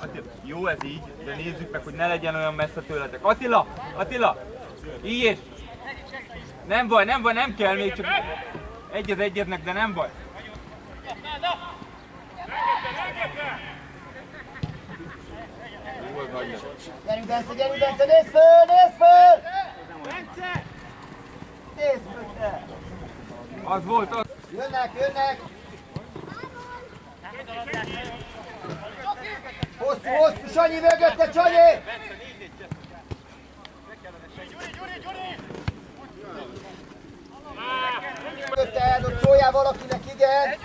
Attila, jó ez így, de nézzük meg, hogy ne legyen olyan messze tőletek. Attila! Attila! Így és... Nem baj, nem baj, nem kell még csak... Egy az egyetnek, de nem baj. Gyerünk, Bence, gyerünk, Bence, nézd föl, nézd föl! Nézd te! Az volt, az. Jönnek, jönnek! Hosszú, hosszú, Sanyi mögötte, Sanyi! Mögötte eldott, szóljál valakinek, igen!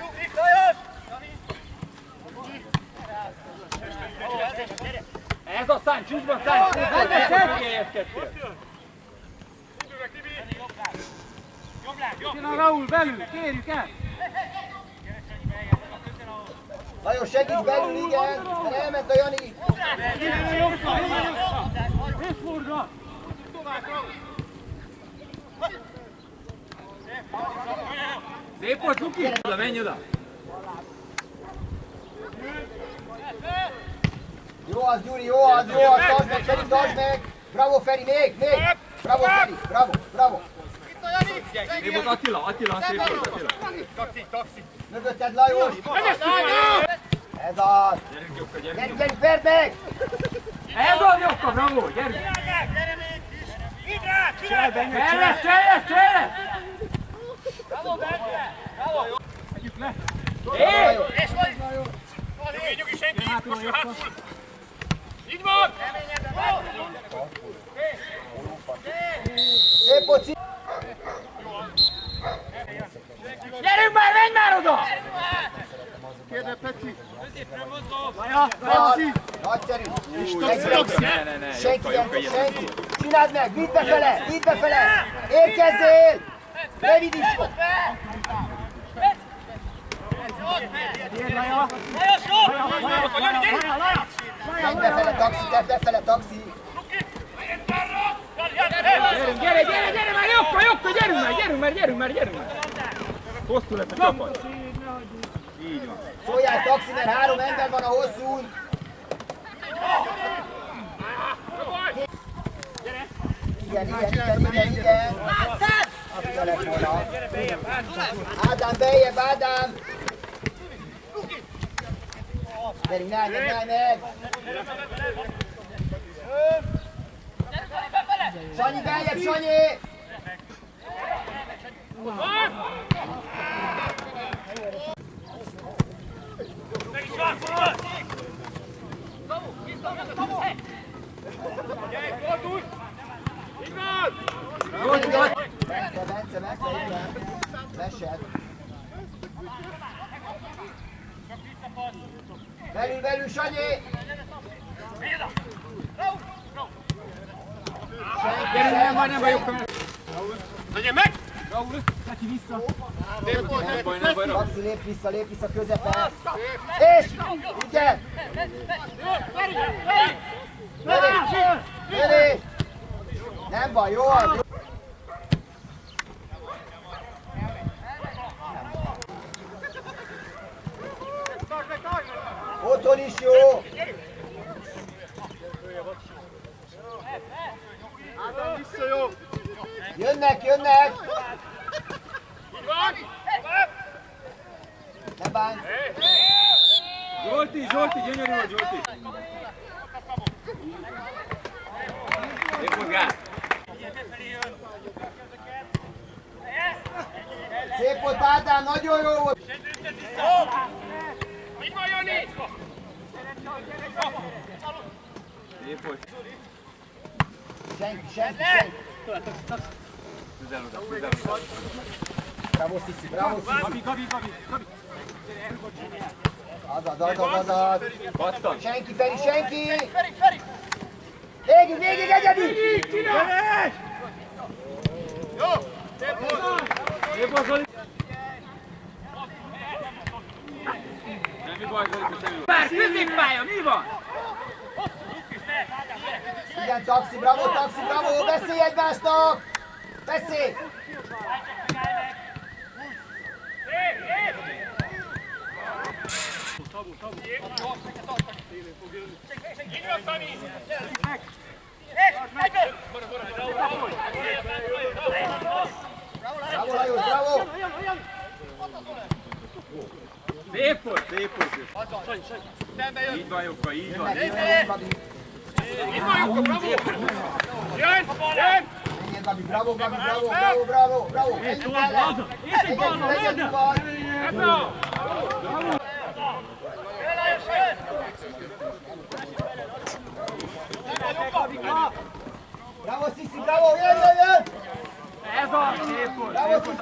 Ez a szány, csúcsban szány! Nem helyezkedtél! Attila Raúl belül, kérjük el! Lajos, segíts belül, igen! Mert elment a Jani! Innen jobbra, innen jobbra! Hétfordra! Szép volt, Luki! Oda, menj oda! Jó az, Gyuri, jó az, jó az, tartsd meg, Feri, tartsd meg! Bravo, Feri, még, még! Bravo, Feri, bravo, bravo! Szép volt Attila, Attila, szép volt Attila. Mögötted Lajos! Ez az! Gyerünk Jokka, gyerünk Gyerünk, Jokka. gyerünk, verd meg! Ez az Jokka, bravo, gyerünk! Csellesz, csellesz, csellesz! Hé! Lajos! Szép poci! Gyerünk már, menj már oda! Kérde Peci! Nagy, nagyszerű! Senki, Ne, ne, ne, senki, Jokka, Jokka, senki, ilyen. senki! Csináld meg, vidd befele, vidd befele! Érkezzél! Ne vidd is! Menj befele, taxi, te befele, taxi! Gyerünk, gyere, gyere, gyere már, Jokka, Jokka, gyerünk már, gyerünk már, gyerünk már, gyerünk már! Hosszú lesz a csapat. Így van. Szóljál taxi, mert három ember van a hosszún! Igen, igen, igen, igen, igen! Azt kellett volna. Ádám, bejjebb, Ádám! Gyerünk, ne meg, ne meg! Sanyi, bejjebb, Sanyi! Jól tudod? Bence, Bence, Bence, igen. Lesed. Belül, belül, Sanyi! Senki, Gyerünk, nem senki, baj, nem baj, Jokka. Legyen meg! Raúl, neki vissza. Nem baj, nem baj, Raúl. Maxi, lép vissza, lép vissza közepen. És! Igen! Möri! Möri! Nem baj, jó az! jó. Otthon is jó! Ádám vissza jó! Jönnek, jönnek! Ne bánj! Zsolti, Zsolti, gyönyörű vagy, Zsolti. Szép volt, Gál. Szép volt Ádám, nagyon jó volt! Szép volt. Senki, senki, senki! Közel oda, közel oda. Bravo, Sissi, bravo, Sissi! Gabi, Gabi, Gabi! Gabi! Azaz, azaz, azaz! Pattan. Senki, Feri, senki! Végig, végig, egyedi! Szép volt, Zoli. Semmi baj, Zoli, semmi baj. Már középpálya, mi van? Igen, taxi, bravo, taxi, bravo! Beszélj egymásnak! Beszélj! Bravo, Lajos, bravo! Szép volt, szép volt. Így van, Jukka, így van. Menjél, Gabi! Jön! Jön! Menjél, Gabi! Bravo, Gabi, bravo, bravo, bravo, bravo! Menjünk vele! Legyen, legyen nyugodt! Bravo, Sisi, bravo! Jön, jön, jön! Ez a szép volt. Bravo, Sisi!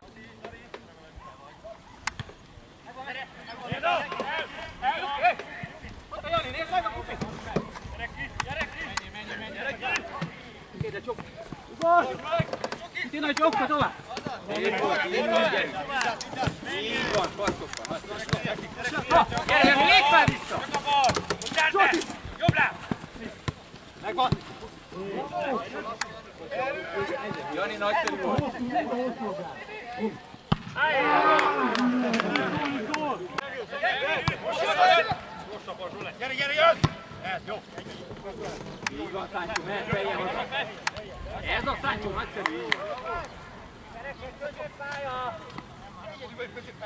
Szép volt, így van, gyerünk. Így van, passzokban. Na, gyere, gyere, lépj már vissza! Jobb láb! Megvan. Jani nagyszerű volt. Gyere, gyere, jön! Ez, jó. Így van, Száncsó, mehet feljebb oda. Ez a Száncsó nagyszerű, így van.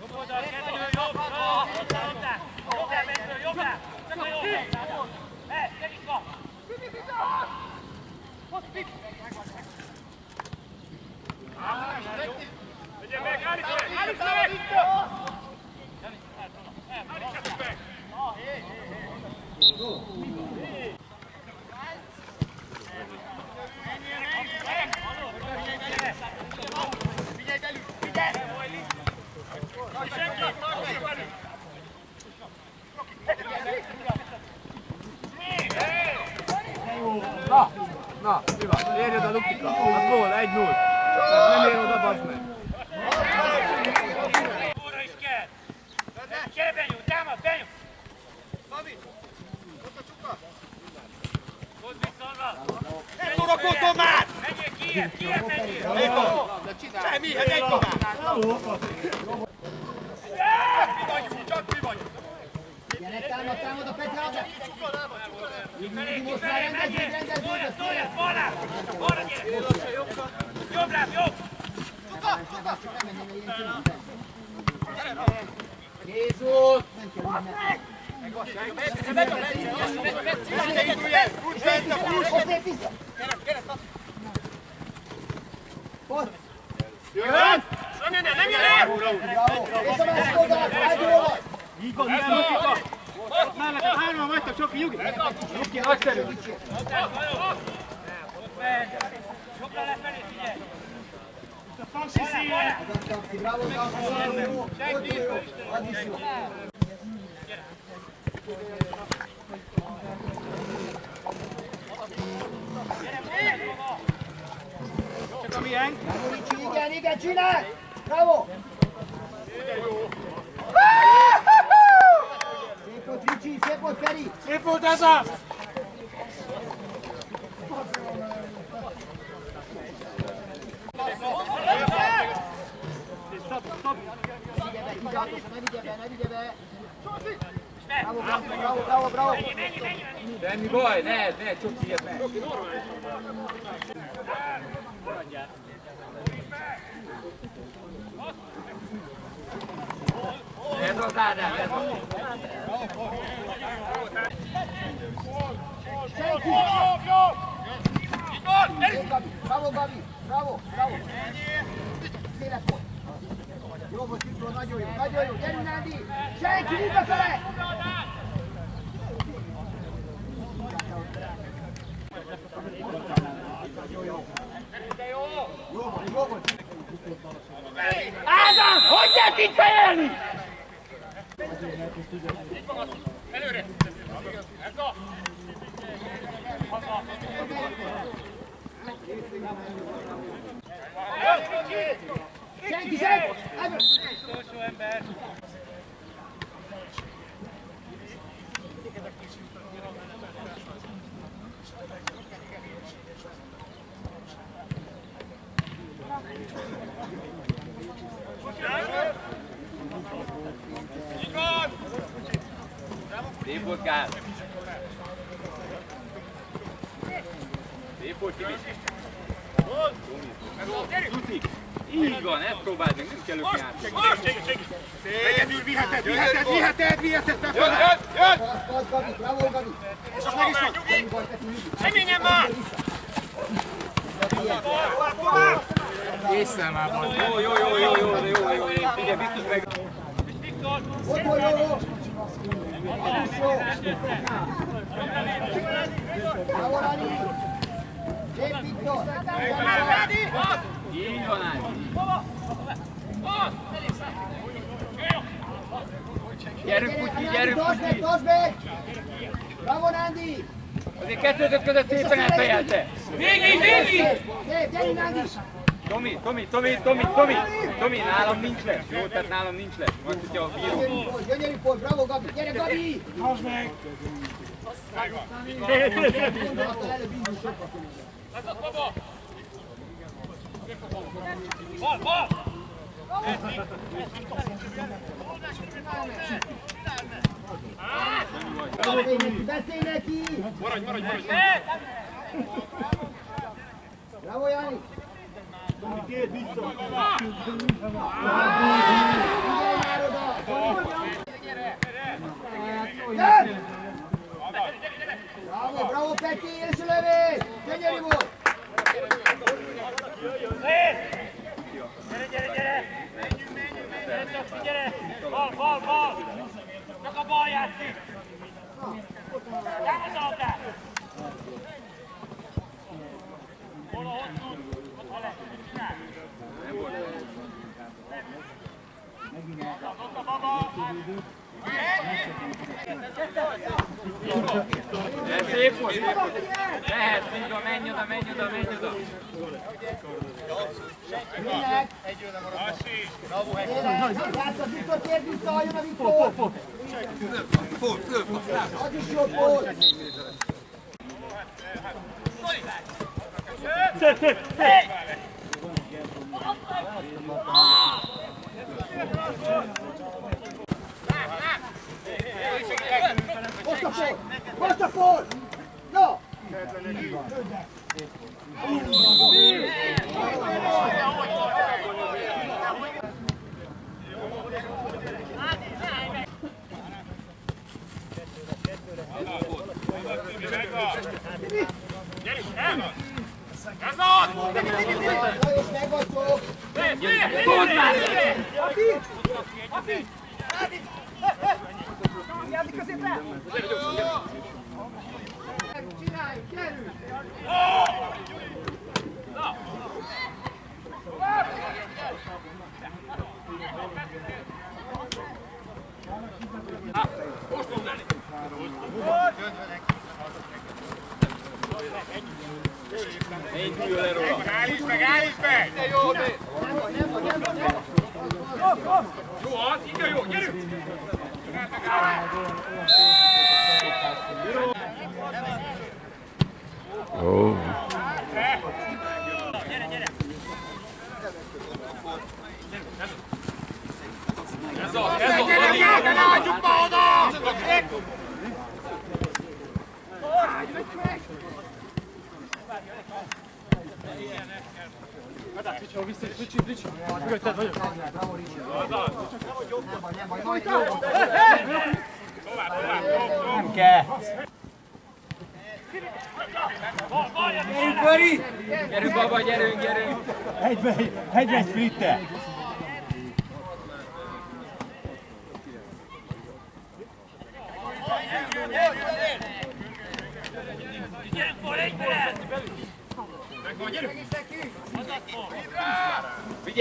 Jobb oldal, kezdő, jobb! Jobb láb, jobb láb, kezdő, jobb láb! Csak a jobb! Ez, nyitva! Legyen meg, állíts meg! Állíts meg! Állítsatok meg! Figyelj belül! Figyelj! Senki! Tartsd belül! Na, mi van? Érj oda, Lukika. Az gól, 1-0. Nem ér oda, bazd meg. Óra is kell! Gyere, benyújt, támad, benyújt! Hozd vissza onnan! Ne szórakozzon már! Menjél ki, ki menjél! Semmi, hát egy tovább! Csak mi vagyunk! Gyere, támad, támad a Petra! Kifelé, Most kifelé, már rendezd, menjél! rendezd, Tolja, rendezd, tolja, rendezd. bal láb! Balra gyere! Jobb láb, jobb! Csak nem menjen ilyen szinten. Jézus! Nem kell innen. Kulcs bent a kulcs! Ott lép vissza! Ott! Jön! Nem jön el, nem jön el! Bravo! És a másik oldalt, egy jó vagy! Luki, nagyszerű. Jobbra lefelé, figyelj! Taxi, bravo, taxi, jó, ott jó, az is jó. Bravo, Ricsi, igen, igen, csinálj! Bravo! Szép volt Ricsi, szép volt Feri! Szép volt ez a! Vigye be, kizártosan, ne vigye be, ne vigye be! Bravo, bravo, bravo, bravo, bravo! Semmi baj, ne, ne, csak ilyet ne. Ez az Ádám, ez az. Senki! Jobb, jobb! Így van! Bravo Gabi, bravo, bravo! Széles volt! Jó volt Cipró, nagyon jó, nagyon jó, gyerünk Nándi! Senki, visszafele! Jó volt, jó volt! Ádám, hogy lehet itt fejelni? Előre! Ez a! Senki, senki! Ebből! Utolsó ember. Így van! Szép volt Gál. Szép volt Tibi. Tuti. Így van, ezt próbáld meg, nem kell ők játszani. Most! Egyedül viheted, viheted, viheted, viheted, befelé! Jön, jön, jön! Passz, passz, Gabi, bravo, Gabi! És most meg is van! Gabi, vagy, neki mindig. Seményen már! Észre már van. Jó, jó, jó, jó, jó, jó, jó, jó. Figyelj, biztos meg. Viktor. Ott van, jó, jó! Az is jó! Bravo, Rani! Szép, Viktor! Így van, Ági. Gyerünk, Putyi, gyerünk, Tartsd meg, Putyi. tartsd meg! Bravo, Nandi! Azért kettőtök között szépen elfejelte. Végig, végig. Szép, gyerünk, Nandi! Tomi, Tomi, Tomi, Tomi, Tomi. Tomi, nálam nincs lesz. Jó, tehát nálam nincs lesz. Majd tudja a bíró. Gyönyörű volt, gyönyörű volt, bravo, Gabi! Gyere, Gabi! Gondolattal előbb indul sokkal könnyebb. Bal, bal. Beszélj neki! Maradj, maradj, maradj! Bravo, Jani! Oda! Jön! Bravo, bravo, Peti, a lövés! Gyönyörű volt! Gyere, gyere, gyere. Gyere, csak gyere. Bal, bal, bal. Csak a bal játszik. Gyere az labdát. Hol a hosszú? Ott van le. Csinálj. Ott a baba. De szép volt, szép volt. Mehet, így van, menj oda, menj oda, menj oda. Minek? Tényleg, játszott Viktor, térd vissza, jön a Viktor! Az is jobb volt! Most a fol! Most a fol! No! Ez az! Lajos, megvagytok! Tudd már! Csinálj, gyerünk! Menj túl róla. Állíts meg, állíts meg! Nem vagy, nem vagy, nem vagy, nem vagy! Jó az, így a jó, gyerünk! Ez az, ez az. Gyere, gyere, ne adjuk ma oda! Bravo, Ricsi. Nem vagy, nem vagy, majd jó volt. Nem kell. Bal, bal, Jani. Gyerünk, Fari! Gyerünk, baba, gyerünk, gyerünk. Egybe, egybe egy fritte.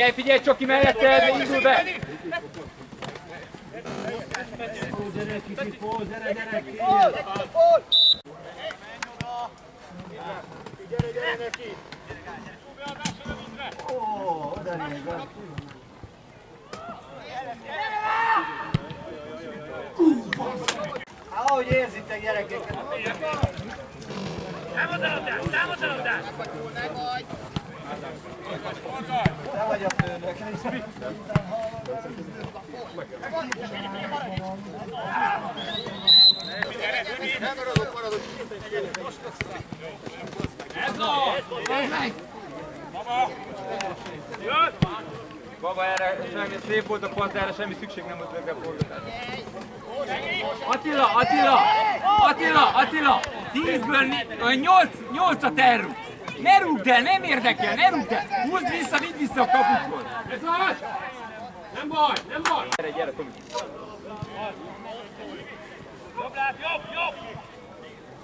Figyelj, figyelj, Csoki mellette, indul be! Gyere, kicsit, gyere, gyere, Gyere, gyere neki! Ó, oda néz, Ahogy érzitek gyerekeket! Támadalabdás! Támadalabdás! Nem vagy! Te vagy a főnök. Baba, erre semmi, szép volt a passz, erre semmi szükség nem volt végre fordítani. Attila, Attila! Attila, Attila! Tízből né- ö, nyolc, nyolcat elrúg. Ne rúgd el, nem érdekel, ne rúgd el! Húzd vissza, vidd vissza a kapukhoz! Ez az! Nem baj, nem baj! Gyere, gyere, Tomi! Jobb láb, jobb, jobb!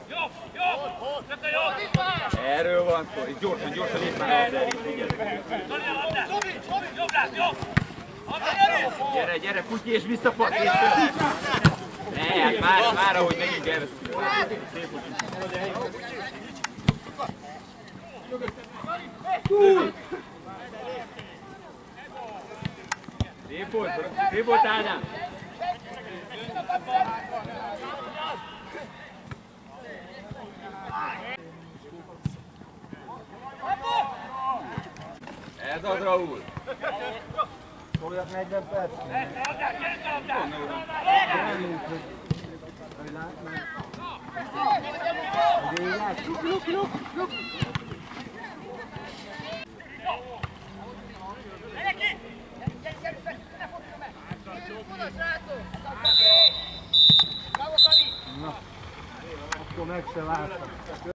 Jobb, jobb! Csak a jobb! Erről van szó, és gyorsan, gyorsan lép már a labdára, figyelj! Zoli a labdát! Jobb láb, jobb! Gyere, gyere, futj és vissza passz, és Ne, hát már, már ahogy megyünk elvesztünk. Szép volt. Szép volt, szép volt Ádám. Ez az Raúl. Szóljak 40 perc. Labdát, gyerünk a labdát! Akkor meg se láttam.